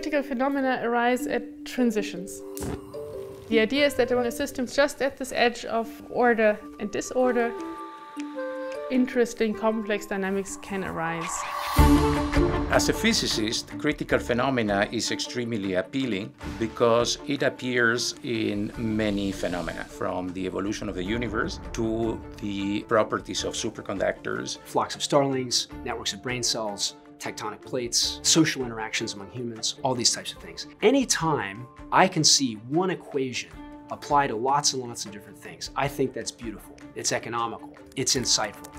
critical phenomena arise at transitions. The idea is that when a system's just at this edge of order and disorder, interesting complex dynamics can arise. As a physicist, critical phenomena is extremely appealing because it appears in many phenomena, from the evolution of the universe to the properties of superconductors. Flocks of starlings, networks of brain cells, tectonic plates, social interactions among humans, all these types of things. Anytime I can see one equation apply to lots and lots of different things, I think that's beautiful. It's economical, it's insightful,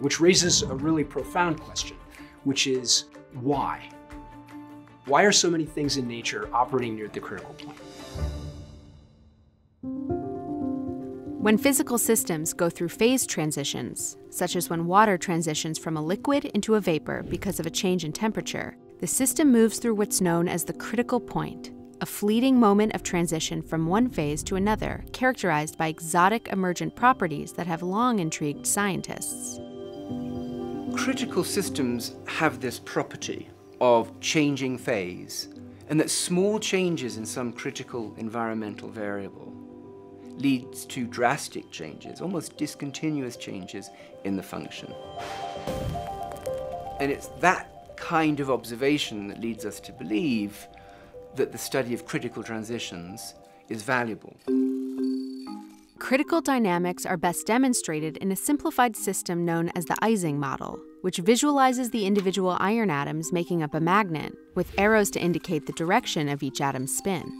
which raises a really profound question, which is why? Why are so many things in nature operating near the critical point? When physical systems go through phase transitions, such as when water transitions from a liquid into a vapor because of a change in temperature, the system moves through what's known as the critical point, a fleeting moment of transition from one phase to another, characterized by exotic emergent properties that have long intrigued scientists. Critical systems have this property of changing phase, and that small changes in some critical environmental variable leads to drastic changes, almost discontinuous changes in the function. And it's that kind of observation that leads us to believe that the study of critical transitions is valuable. Critical dynamics are best demonstrated in a simplified system known as the Ising model, which visualizes the individual iron atoms making up a magnet, with arrows to indicate the direction of each atom's spin.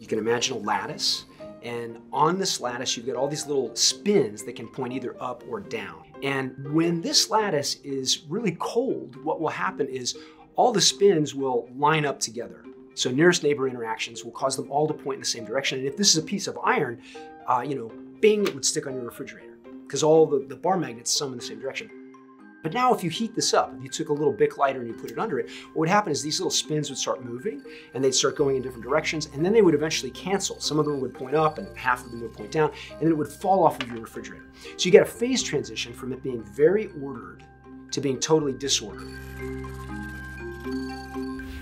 You can imagine a lattice, and on this lattice, you've got all these little spins that can point either up or down. And when this lattice is really cold, what will happen is all the spins will line up together. So nearest neighbor interactions will cause them all to point in the same direction. And if this is a piece of iron, uh, you know, bing, it would stick on your refrigerator because all the, the bar magnets sum in the same direction. But now if you heat this up, if you took a little Bic lighter and you put it under it, what would happen is these little spins would start moving and they'd start going in different directions and then they would eventually cancel. Some of them would point up and half of them would point down and then it would fall off of your refrigerator. So you get a phase transition from it being very ordered to being totally disordered.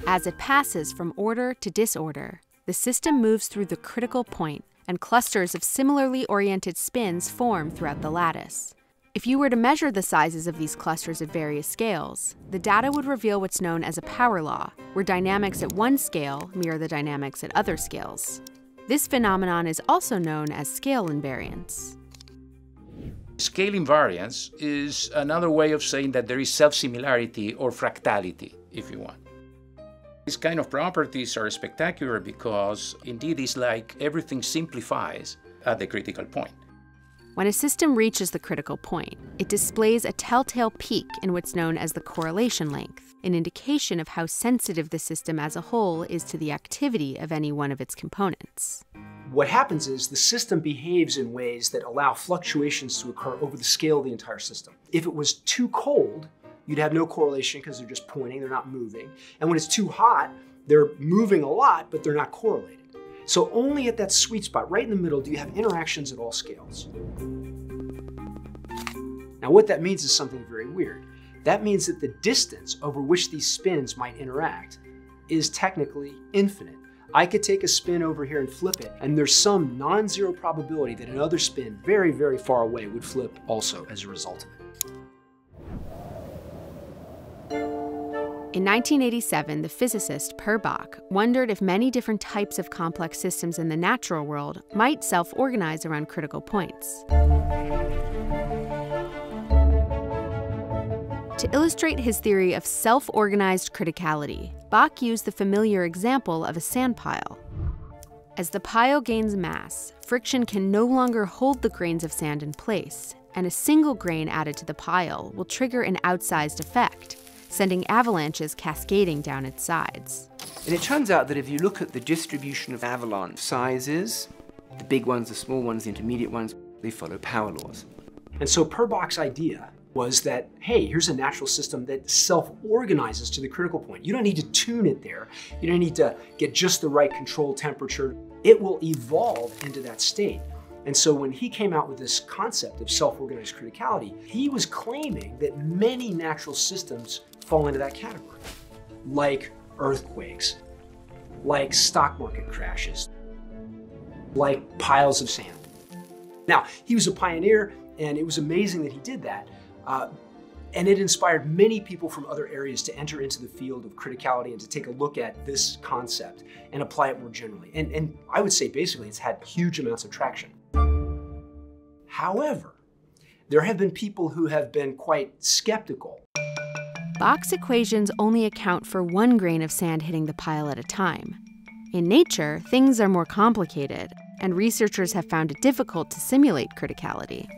As it passes from order to disorder, the system moves through the critical point and clusters of similarly oriented spins form throughout the lattice. If you were to measure the sizes of these clusters at various scales, the data would reveal what's known as a power law, where dynamics at one scale mirror the dynamics at other scales. This phenomenon is also known as scale invariance. Scale invariance is another way of saying that there is self-similarity or fractality, if you want. These kind of properties are spectacular because indeed it's like everything simplifies at the critical point. When a system reaches the critical point, it displays a telltale peak in what's known as the correlation length, an indication of how sensitive the system as a whole is to the activity of any one of its components. What happens is the system behaves in ways that allow fluctuations to occur over the scale of the entire system. If it was too cold, you'd have no correlation because they're just pointing, they're not moving. And when it's too hot, they're moving a lot, but they're not correlated. So only at that sweet spot, right in the middle, do you have interactions at all scales. Now what that means is something very weird. That means that the distance over which these spins might interact is technically infinite. I could take a spin over here and flip it, and there's some non-zero probability that another spin very, very far away would flip also as a result of it. In 1987, the physicist Per Bak wondered if many different types of complex systems in the natural world might self organize around critical points. To illustrate his theory of self organized criticality, Bak used the familiar example of a sandpile. As the pile gains mass, friction can no longer hold the grains of sand in place, and a single grain added to the pile will trigger an outsized effect sending avalanches cascading down its sides. And it turns out that if you look at the distribution of avalanche sizes, the big ones, the small ones, the intermediate ones, they follow power laws. And so Per Bak's idea was that, hey, here's a natural system that self-organizes to the critical point. You don't need to tune it there. You don't need to get just the right control temperature. It will evolve into that state. And so when he came out with this concept of self-organized criticality, he was claiming that many natural systems fall into that category, like earthquakes, like stock market crashes, like piles of sand. Now, he was a pioneer, and it was amazing that he did that. Uh, and it inspired many people from other areas to enter into the field of criticality and to take a look at this concept and apply it more generally. And, and I would say basically it's had huge amounts of traction. However, there have been people who have been quite skeptical. Bak's equations only account for one grain of sand hitting the pile at a time. In nature, things are more complicated, and researchers have found it difficult to simulate criticality.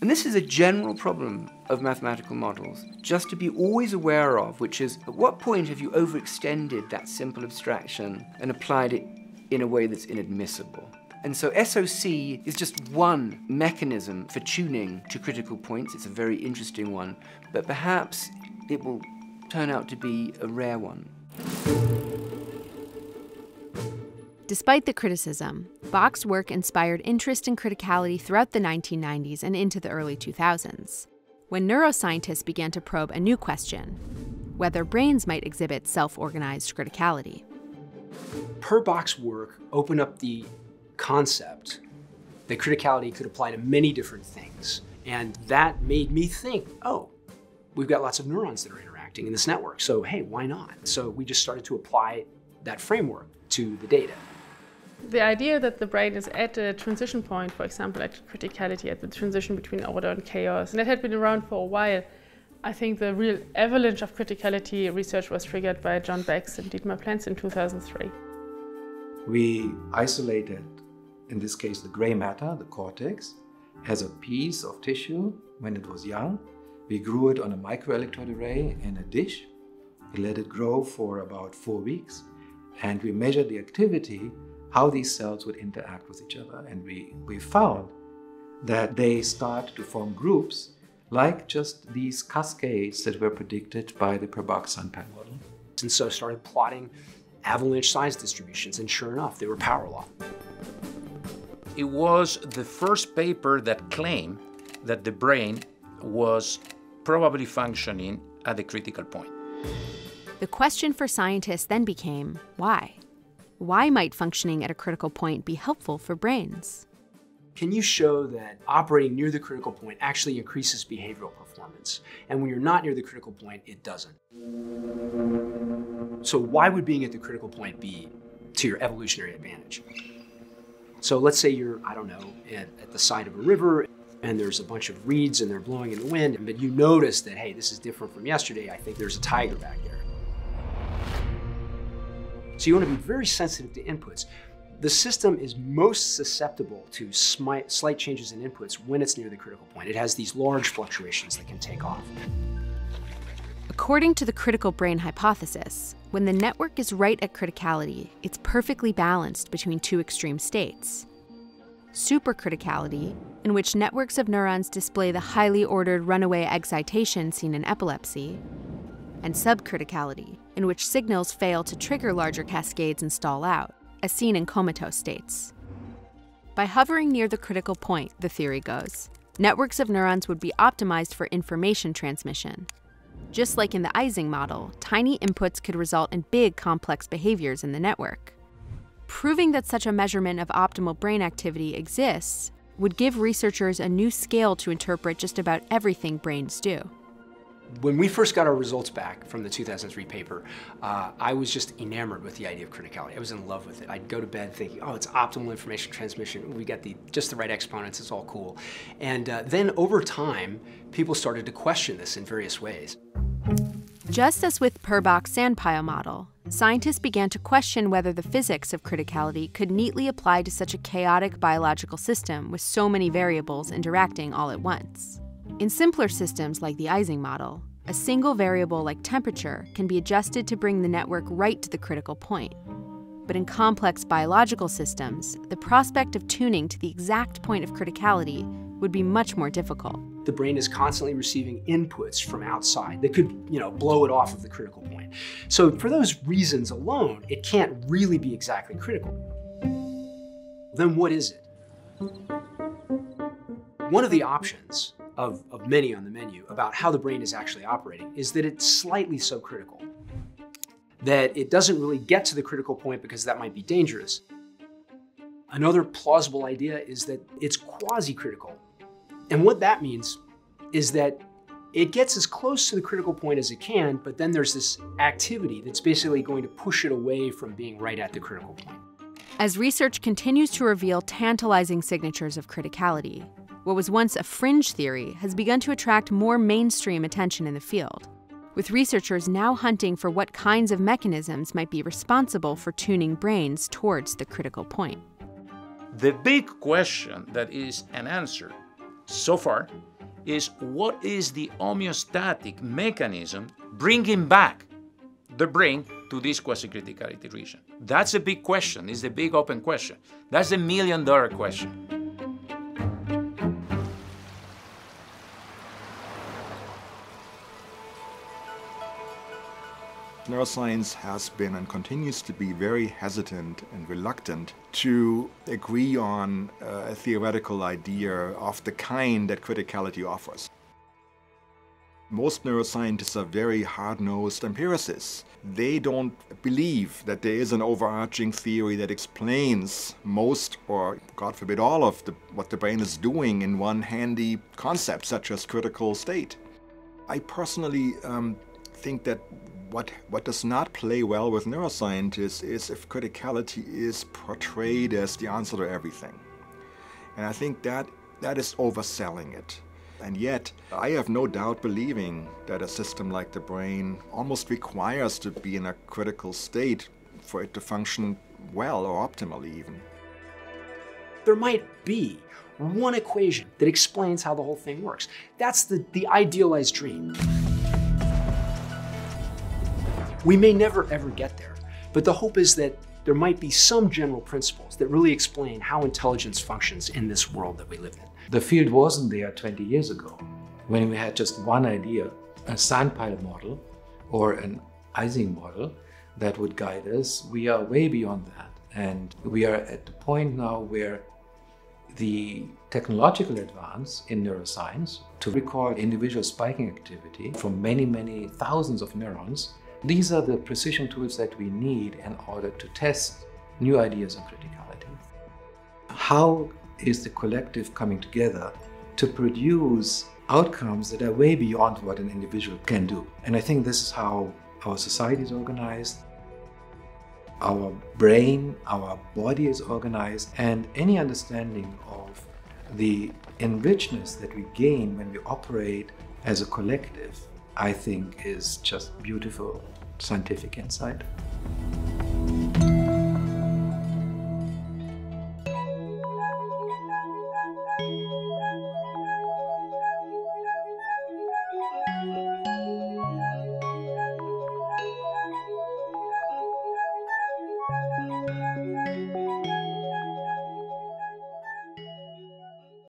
And this is a general problem of mathematical models, just to be always aware of, which is at what point have you overextended that simple abstraction and applied it in a way that's inadmissible? And so SOC is just one mechanism for tuning to critical points. It's a very interesting one, but perhaps it will turn out to be a rare one. Despite the criticism, Bak's work inspired interest in criticality throughout the 1990s and into the early 2000s, when neuroscientists began to probe a new question whether brains might exhibit self organized criticality. Per Bak's work opened up the concept that criticality could apply to many different things. And that made me think, oh, we've got lots of neurons that are interacting in this network. So, hey, why not? So we just started to apply that framework to the data. The idea that the brain is at a transition point, for example, at criticality, at the transition between order and chaos, and that had been around for a while. I think the real avalanche of criticality research was triggered by John Beggs and Dietmar Plenz in 2003. We isolated, in this case, the gray matter, the cortex, as a piece of tissue when it was young. We grew it on a microelectrode array in a dish. We let it grow for about four weeks, and we measured the activity how these cells would interact with each other. And we, we found that they start to form groups like just these cascades that were predicted by the Per-Bak's sandpile model. And so I started plotting avalanche size distributions, and sure enough, they were power law. It was the first paper that claimed that the brain was probably functioning at the critical point. The question for scientists then became why? Why might functioning at a critical point be helpful for brains? Can you show that operating near the critical point actually increases behavioral performance? And when you're not near the critical point, it doesn't. So, why would being at the critical point be to your evolutionary advantage? So, let's say you're, I don't know, at, at the side of a river and there's a bunch of reeds and they're blowing in the wind, but you notice that, hey, this is different from yesterday. I think there's a tiger back there. So you want to be very sensitive to inputs. The system is most susceptible to slight changes in inputs when it's near the critical point. It has these large fluctuations that can take off. According to the critical brain hypothesis, when the network is right at criticality, it's perfectly balanced between two extreme states. Supercriticality, in which networks of neurons display the highly ordered runaway excitation seen in epilepsy, and subcriticality, in which signals fail to trigger larger cascades and stall out, as seen in comatose states. By hovering near the critical point, the theory goes, networks of neurons would be optimized for information transmission. Just like in the Ising model, tiny inputs could result in big complex behaviors in the network. Proving that such a measurement of optimal brain activity exists would give researchers a new scale to interpret just about everything brains do. When we first got our results back from the 2003 paper, uh, I was just enamored with the idea of criticality. I was in love with it. I'd go to bed thinking, oh, it's optimal information transmission. We got the just the right exponents. It's all cool. And uh, then over time, people started to question this in various ways. Just as with Per-Bak's sandpile model, scientists began to question whether the physics of criticality could neatly apply to such a chaotic biological system with so many variables interacting all at once. In simpler systems like the Ising model, a single variable like temperature can be adjusted to bring the network right to the critical point. But in complex biological systems, the prospect of tuning to the exact point of criticality would be much more difficult. The brain is constantly receiving inputs from outside that could, you know, blow it off of the critical point. So for those reasons alone, it can't really be exactly critical. Then what is it? One of the options of, of many on the menu about how the brain is actually operating is that it's slightly subcritical. that it doesn't really get to the critical point because that might be dangerous. Another plausible idea is that it's quasi-critical. And what that means is that it gets as close to the critical point as it can, but then there's this activity that's basically going to push it away from being right at the critical point. As research continues to reveal tantalizing signatures of criticality, what was once a fringe theory has begun to attract more mainstream attention in the field, with researchers now hunting for what kinds of mechanisms might be responsible for tuning brains towards the critical point. The big question that is unanswered so far is what is the homeostatic mechanism bringing back the brain to this quasi-criticality region? That's a big question, is the big open question. That's the million dollar question. Neuroscience has been and continues to be very hesitant and reluctant to agree on a theoretical idea of the kind that criticality offers. Most neuroscientists are very hard-nosed empiricists. They don't believe that there is an overarching theory that explains most or, God forbid, all of the, what the brain is doing in one handy concept, such as critical state. I personally um, think that what, what does not play well with neuroscientists is if criticality is portrayed as the answer to everything. And I think that, that is overselling it. And yet, I have no doubt believing that a system like the brain almost requires to be in a critical state for it to function well or optimally even. There might be one equation that explains how the whole thing works. That's the, the idealized dream. We may never ever get there, but the hope is that there might be some general principles that really explain how intelligence functions in this world that we live in. The field wasn't there 20 years ago when we had just one idea, a sandpile model or an Ising model that would guide us. We are way beyond that. And we are at the point now where the technological advance in neuroscience to record individual spiking activity from many, many thousands of neurons these are the precision tools that we need in order to test new ideas on criticality. How is the collective coming together to produce outcomes that are way beyond what an individual can do? And I think this is how our society is organized, our brain, our body is organized, and any understanding of the enrichedness that we gain when we operate as a collective I think is just beautiful scientific insight.